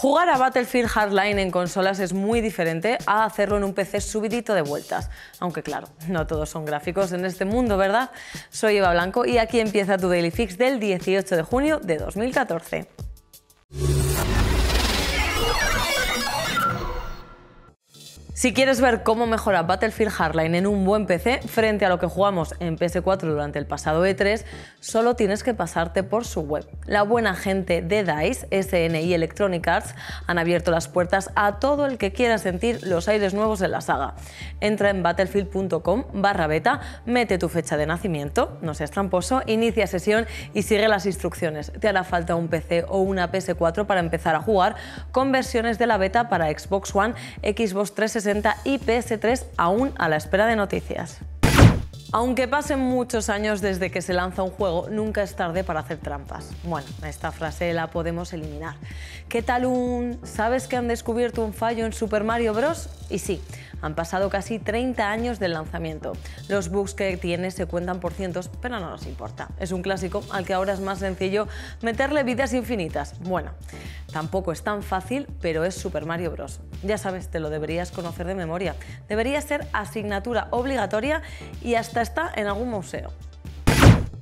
Jugar a Battlefield Hardline en consolas es muy diferente a hacerlo en un PC subidito de vueltas. Aunque claro, no todos son gráficos en este mundo, ¿verdad? Soy Eva Blanco y aquí empieza tu Daily Fix del 18 de junio de 2014. Si quieres ver cómo mejora Battlefield Hardline en un buen PC frente a lo que jugamos en PS4 durante el pasado E3, solo tienes que pasarte por su web. La buena gente de DICE, SN y Electronic Arts han abierto las puertas a todo el que quiera sentir los aires nuevos de la saga. Entra en battlefield.com barra beta, mete tu fecha de nacimiento, no seas tramposo, inicia sesión y sigue las instrucciones. Te hará falta un PC o una PS4 para empezar a jugar con versiones de la beta para Xbox One, Xbox 360 y PS3 aún a la espera de noticias. Aunque pasen muchos años desde que se lanza un juego, nunca es tarde para hacer trampas. Bueno, esta frase la podemos eliminar. ¿Qué tal un... ¿Sabes que han descubierto un fallo en Super Mario Bros? Y sí, han pasado casi 30 años del lanzamiento. Los bugs que tiene se cuentan por cientos, pero no nos importa. Es un clásico al que ahora es más sencillo meterle vidas infinitas. Bueno, tampoco es tan fácil, pero es Super Mario Bros. Ya sabes, te lo deberías conocer de memoria. Debería ser asignatura obligatoria y hasta está en algún museo.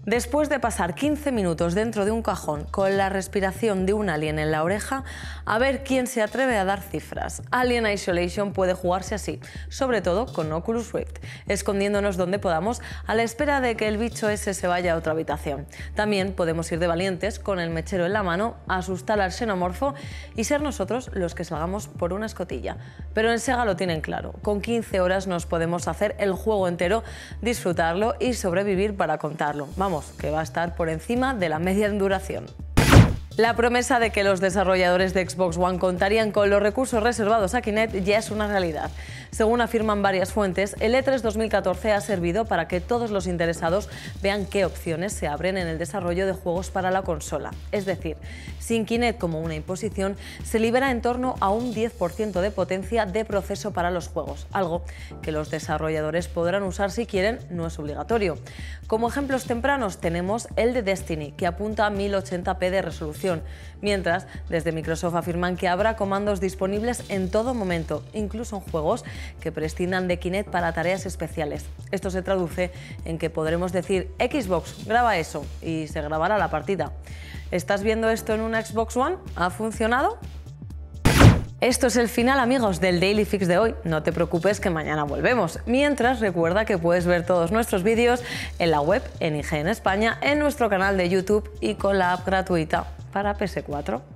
Después de pasar 15 minutos dentro de un cajón con la respiración de un alien en la oreja, a ver quién se atreve a dar cifras. Alien Isolation puede jugarse así, sobre todo con Oculus Rift, escondiéndonos donde podamos a la espera de que el bicho ese se vaya a otra habitación. También podemos ir de valientes con el mechero en la mano, asustar al xenomorfo y ser nosotros los que salgamos por una escotilla. Pero en Sega lo tienen claro, con 15 horas nos podemos hacer el juego entero, disfrutarlo y sobrevivir para contarlo. Vamos, que va a estar por encima de la media en duración. La promesa de que los desarrolladores de Xbox One contarían con los recursos reservados a Kinect ya es una realidad. Según afirman varias fuentes, el E3 2014 ha servido para que todos los interesados vean qué opciones se abren en el desarrollo de juegos para la consola. Es decir, sin Kinect como una imposición, se libera en torno a un 10% de potencia de proceso para los juegos, algo que los desarrolladores podrán usar si quieren, no es obligatorio. Como ejemplos tempranos tenemos el de Destiny, que apunta a 1080p de resolución mientras desde Microsoft afirman que habrá comandos disponibles en todo momento, incluso en juegos que prescindan de Kinect para tareas especiales. Esto se traduce en que podremos decir Xbox, graba eso y se grabará la partida. ¿Estás viendo esto en una Xbox One? ¿Ha funcionado? Esto es el final amigos del Daily Fix de hoy. No te preocupes que mañana volvemos. Mientras recuerda que puedes ver todos nuestros vídeos en la web, en IGN España, en nuestro canal de YouTube y con la app gratuita para PS4.